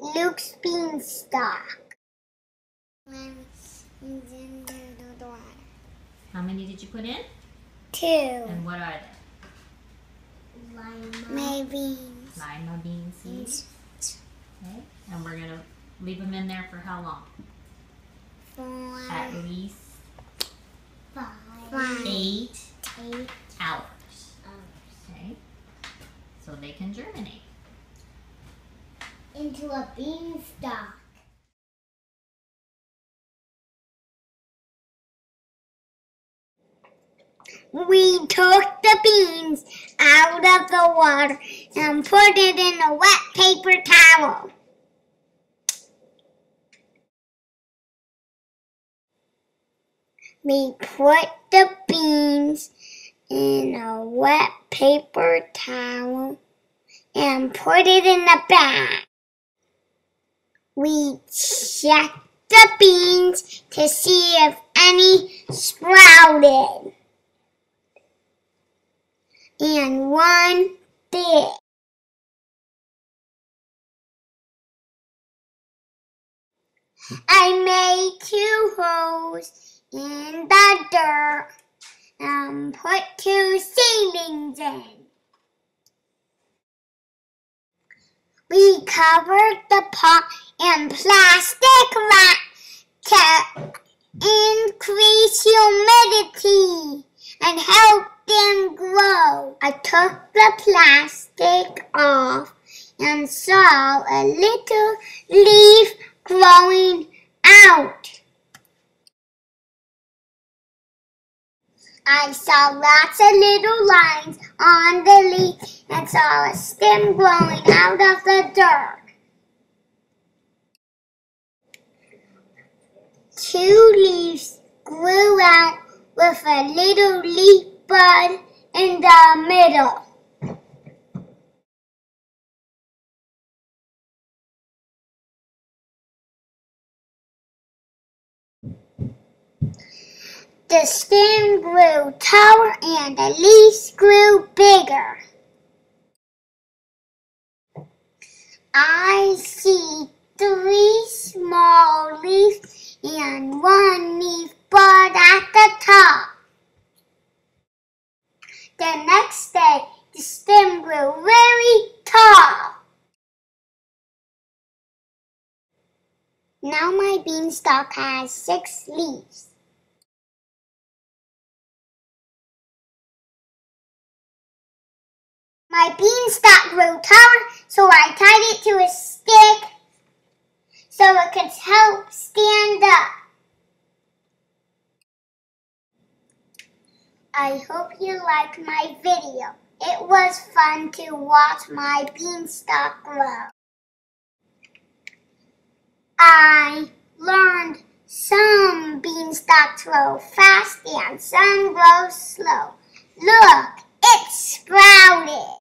Luke's beanstalk. How many did you put in? Two. And what are they? My beans. Lima bean seeds. Okay. And we're going to leave them in there for how long? Four. At least Five. eight Eight. hours. Okay. So they can germinate. Into a beanstalk. We took the beans out of the water and put it in a wet paper towel. We put the beans in a wet paper towel and put it in a bag. We checked the beans to see if any sprouted. And one did. I made two holes in the dirt and put two seedlings in. We covered the pot in plastic wrap to increase humidity and help them grow. I took the plastic off and saw a little leaf growing out. I saw lots of little lines on the leaf and saw a stem growing out of the dirt. Two leaves grew out with a little leaf bud in the middle. The stem grew taller and the leaves grew bigger. I see three small leaves and one leaf bud at the top. The next day, the stem grew very tall. Now my beanstalk has six leaves. My beanstalk grew taller, so I tied it to a stick so it can help stand up. I hope you liked my video. It was fun to watch my beanstalk grow. I learned some beanstalks grow fast and some grow slow. Look, it sprouted.